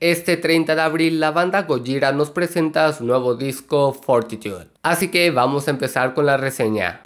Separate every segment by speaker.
Speaker 1: Este 30 de abril la banda Gojira nos presenta su nuevo disco Fortitude. Así que vamos a empezar con la reseña.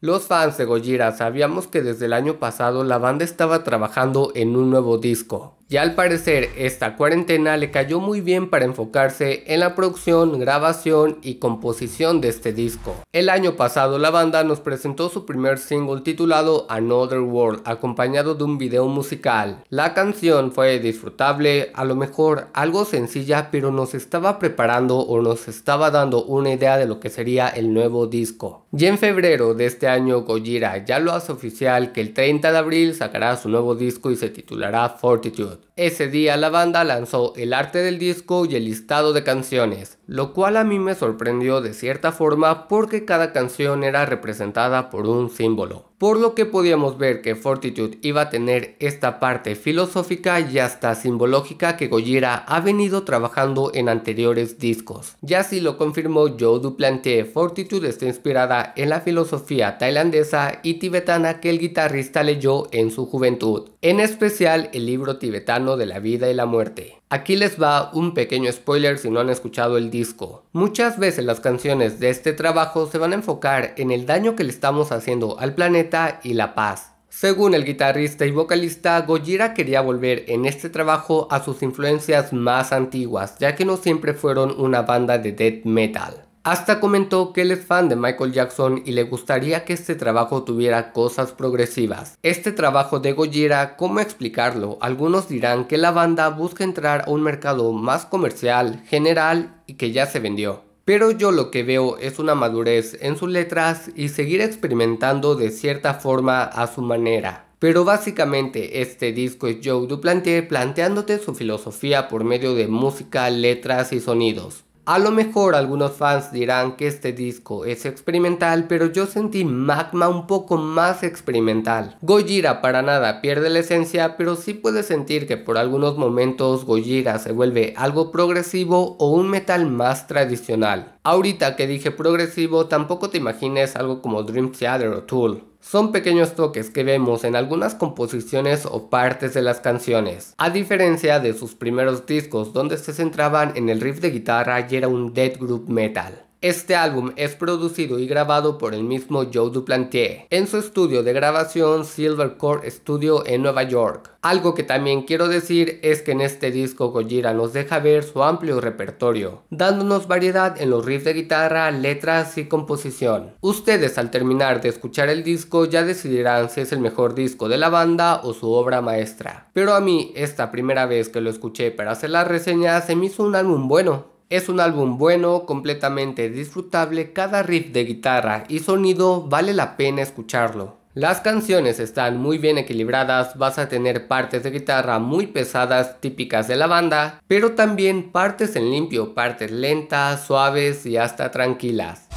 Speaker 1: Los fans de Gojira sabíamos que desde el año pasado la banda estaba trabajando en un nuevo disco, y al parecer esta cuarentena le cayó muy bien para enfocarse en la producción, grabación y composición de este disco. El año pasado la banda nos presentó su primer single titulado Another World acompañado de un video musical. La canción fue disfrutable, a lo mejor algo sencilla pero nos estaba preparando o nos estaba dando una idea de lo que sería el nuevo disco. Y en febrero de este año Gojira ya lo hace oficial que el 30 de abril sacará su nuevo disco y se titulará Fortitude. Ese día la banda lanzó el arte del disco y el listado de canciones, lo cual a mí me sorprendió de cierta forma porque cada canción era representada por un símbolo por lo que podíamos ver que Fortitude iba a tener esta parte filosófica y hasta simbológica que Gojira ha venido trabajando en anteriores discos. Ya así lo confirmó Joe Duplantier, Fortitude está inspirada en la filosofía tailandesa y tibetana que el guitarrista leyó en su juventud, en especial el libro tibetano de la vida y la muerte. Aquí les va un pequeño spoiler si no han escuchado el disco. Muchas veces las canciones de este trabajo se van a enfocar en el daño que le estamos haciendo al planeta y la paz. Según el guitarrista y vocalista, Gojira quería volver en este trabajo a sus influencias más antiguas, ya que no siempre fueron una banda de death metal. Hasta comentó que él es fan de Michael Jackson y le gustaría que este trabajo tuviera cosas progresivas. Este trabajo de Gojira, ¿cómo explicarlo? Algunos dirán que la banda busca entrar a un mercado más comercial, general y que ya se vendió. Pero yo lo que veo es una madurez en sus letras y seguir experimentando de cierta forma a su manera. Pero básicamente este disco es Joe Duplantier planteándote su filosofía por medio de música, letras y sonidos. A lo mejor algunos fans dirán que este disco es experimental, pero yo sentí Magma un poco más experimental. Gojira para nada pierde la esencia, pero sí puedes sentir que por algunos momentos Gojira se vuelve algo progresivo o un metal más tradicional. Ahorita que dije progresivo, tampoco te imagines algo como Dream Theater o Tool. Son pequeños toques que vemos en algunas composiciones o partes de las canciones, a diferencia de sus primeros discos donde se centraban en el riff de guitarra y era un dead group metal. Este álbum es producido y grabado por el mismo Joe Duplantier en su estudio de grabación Silvercore Studio en Nueva York. Algo que también quiero decir es que en este disco Gojira nos deja ver su amplio repertorio, dándonos variedad en los riffs de guitarra, letras y composición. Ustedes al terminar de escuchar el disco ya decidirán si es el mejor disco de la banda o su obra maestra. Pero a mí, esta primera vez que lo escuché para hacer la reseña, se me hizo un álbum bueno. Es un álbum bueno, completamente disfrutable, cada riff de guitarra y sonido vale la pena escucharlo. Las canciones están muy bien equilibradas, vas a tener partes de guitarra muy pesadas típicas de la banda, pero también partes en limpio, partes lentas, suaves y hasta tranquilas.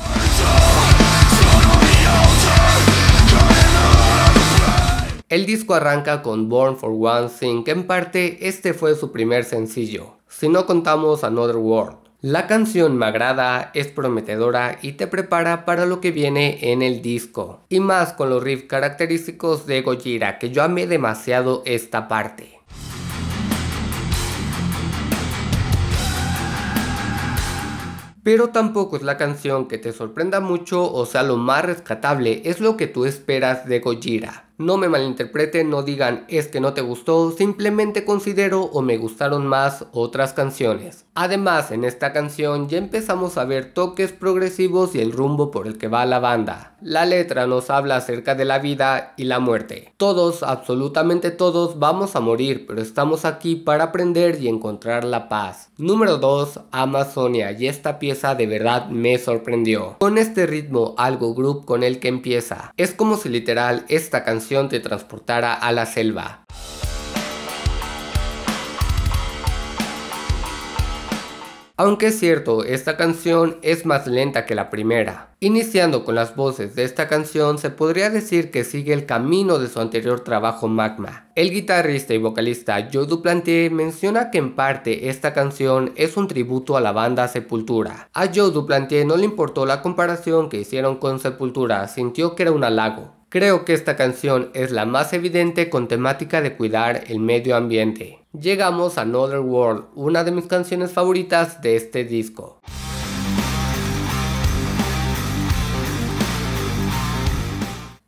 Speaker 1: El disco arranca con Born for One Thing, en parte este fue su primer sencillo si no contamos Another World. La canción me agrada, es prometedora y te prepara para lo que viene en el disco. Y más con los riffs característicos de Gojira, que yo amé demasiado esta parte. Pero tampoco es la canción que te sorprenda mucho o sea lo más rescatable, es lo que tú esperas de Gojira. No me malinterpreten, no digan es que no te gustó, simplemente considero o me gustaron más otras canciones. Además, en esta canción ya empezamos a ver toques progresivos y el rumbo por el que va la banda. La letra nos habla acerca de la vida y la muerte. Todos, absolutamente todos, vamos a morir, pero estamos aquí para aprender y encontrar la paz. Número 2, Amazonia, y esta pieza de verdad me sorprendió. Con este ritmo algo group con el que empieza. Es como si literal esta canción te transportara a la selva. Aunque es cierto, esta canción es más lenta que la primera. Iniciando con las voces de esta canción, se podría decir que sigue el camino de su anterior trabajo Magma. El guitarrista y vocalista Joe Duplantier menciona que en parte esta canción es un tributo a la banda Sepultura. A Joe Duplantier no le importó la comparación que hicieron con Sepultura, sintió que era un halago. Creo que esta canción es la más evidente con temática de cuidar el medio ambiente. Llegamos a Another World, una de mis canciones favoritas de este disco.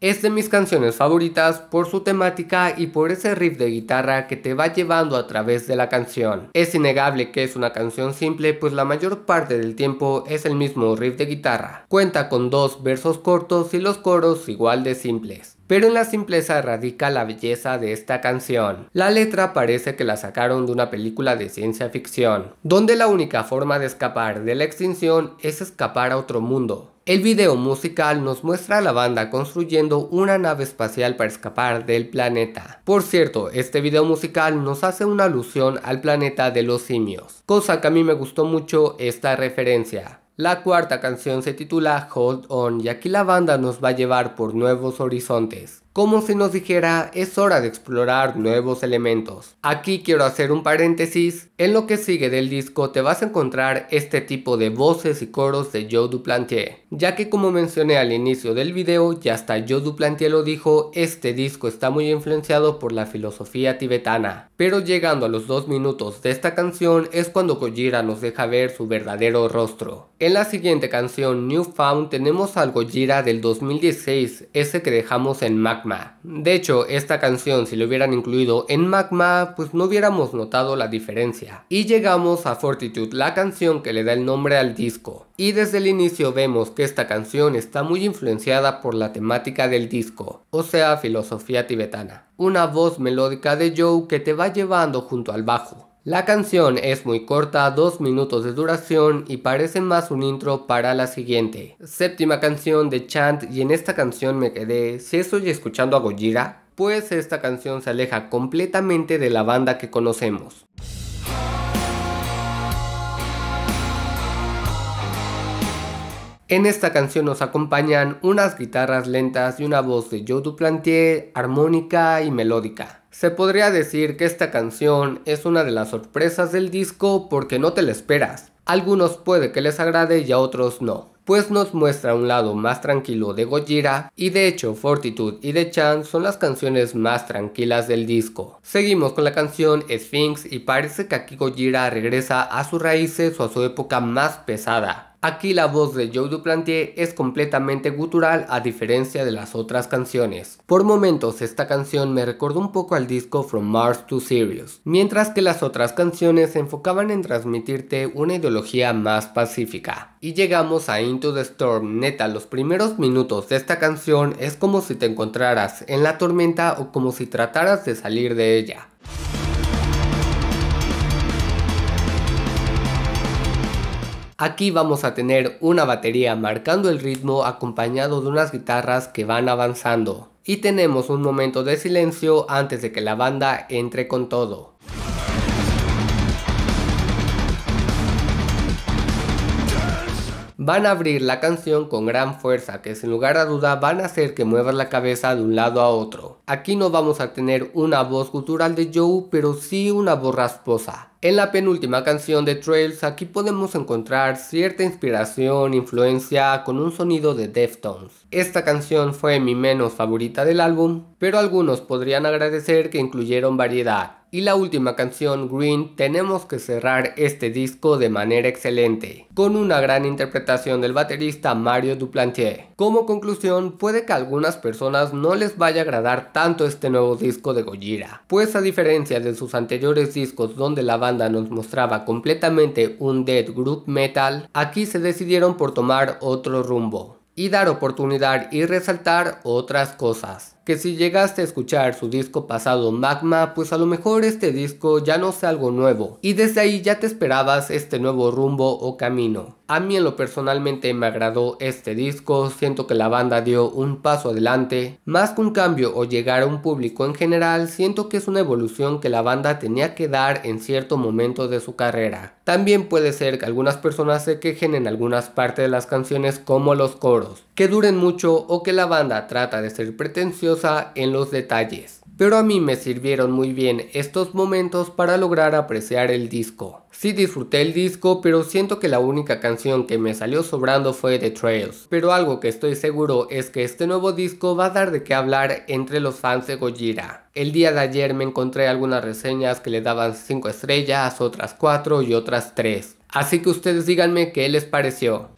Speaker 1: Es de mis canciones favoritas por su temática y por ese riff de guitarra que te va llevando a través de la canción. Es innegable que es una canción simple pues la mayor parte del tiempo es el mismo riff de guitarra. Cuenta con dos versos cortos y los coros igual de simples. Pero en la simpleza radica la belleza de esta canción. La letra parece que la sacaron de una película de ciencia ficción, donde la única forma de escapar de la extinción es escapar a otro mundo. El video musical nos muestra a la banda construyendo una nave espacial para escapar del planeta. Por cierto, este video musical nos hace una alusión al planeta de los simios, cosa que a mí me gustó mucho esta referencia. La cuarta canción se titula Hold On y aquí la banda nos va a llevar por nuevos horizontes como si nos dijera es hora de explorar nuevos elementos. Aquí quiero hacer un paréntesis, en lo que sigue del disco te vas a encontrar este tipo de voces y coros de Joe Duplantier, ya que como mencioné al inicio del video y hasta Joe Duplantier lo dijo, este disco está muy influenciado por la filosofía tibetana, pero llegando a los dos minutos de esta canción es cuando Gojira nos deja ver su verdadero rostro. En la siguiente canción Newfound tenemos al Gojira del 2016, ese que dejamos en De hecho, esta canción si lo hubieran incluido en Magma, pues no hubiéramos notado la diferencia. Y llegamos a Fortitude, la canción que le da el nombre al disco. Y desde el inicio vemos que esta canción está muy influenciada por la temática del disco, o sea, filosofía tibetana. Una voz melódica de Joe que te va llevando junto al bajo. La canción es muy corta, dos minutos de duración y parece más un intro para la siguiente. Séptima canción de Chant y en esta canción me quedé, si estoy escuchando a Gojira, pues esta canción se aleja completamente de la banda que conocemos. En esta canción nos acompañan unas guitarras lentas y una voz de Joe Duplantier armónica y melódica. Se podría decir que esta canción es una de las sorpresas del disco porque no te la esperas. algunos puede que les agrade y a otros no pues nos muestra un lado más tranquilo de Gojira y de hecho Fortitude y The Chan son las canciones más tranquilas del disco. Seguimos con la canción Sphinx y parece que aquí Gojira regresa a sus raíces o a su época más pesada. Aquí la voz de Joe Duplantier es completamente gutural a diferencia de las otras canciones. Por momentos esta canción me recordó un poco al disco From Mars to Sirius, mientras que las otras canciones se enfocaban en transmitirte una ideología más pacífica. Y llegamos a Into the Storm, neta, los primeros minutos de esta canción es como si te encontraras en la tormenta o como si trataras de salir de ella. Aquí vamos a tener una batería marcando el ritmo acompañado de unas guitarras que van avanzando. Y tenemos un momento de silencio antes de que la banda entre con todo. van a abrir la canción con gran fuerza que sin lugar a duda van a hacer que muevas la cabeza de un lado a otro. Aquí no vamos a tener una voz cultural de Joe, pero sí una voz rasposa. En la penúltima canción de Trails aquí podemos encontrar cierta inspiración, influencia con un sonido de Deftones. Esta canción fue mi menos favorita del álbum, pero algunos podrían agradecer que incluyeron variedad. Y la última canción, Green, tenemos que cerrar este disco de manera excelente, con una gran interpretación del baterista Mario Duplantier. Como conclusión, puede que a algunas personas no les vaya a agradar tanto este nuevo disco de Gojira, pues a diferencia de sus anteriores discos donde la banda nos mostraba completamente un dead group metal, aquí se decidieron por tomar otro rumbo y dar oportunidad y resaltar otras cosas que si llegaste a escuchar su disco pasado Magma, pues a lo mejor este disco ya no sea algo nuevo, y desde ahí ya te esperabas este nuevo rumbo o camino. A mí en lo personalmente me agradó este disco, siento que la banda dio un paso adelante, más que un cambio o llegar a un público en general, siento que es una evolución que la banda tenía que dar en cierto momento de su carrera. También puede ser que algunas personas se quejen en algunas partes de las canciones como los coros, que duren mucho o que la banda trata de ser pretenciosa en los detalles pero a mí me sirvieron muy bien estos momentos para lograr apreciar el disco. Sí disfruté el disco, pero siento que la única canción que me salió sobrando fue The Trails. Pero algo que estoy seguro es que este nuevo disco va a dar de qué hablar entre los fans de Gojira. El día de ayer me encontré algunas reseñas que le daban 5 estrellas, otras 4 y otras 3. Así que ustedes díganme qué les pareció.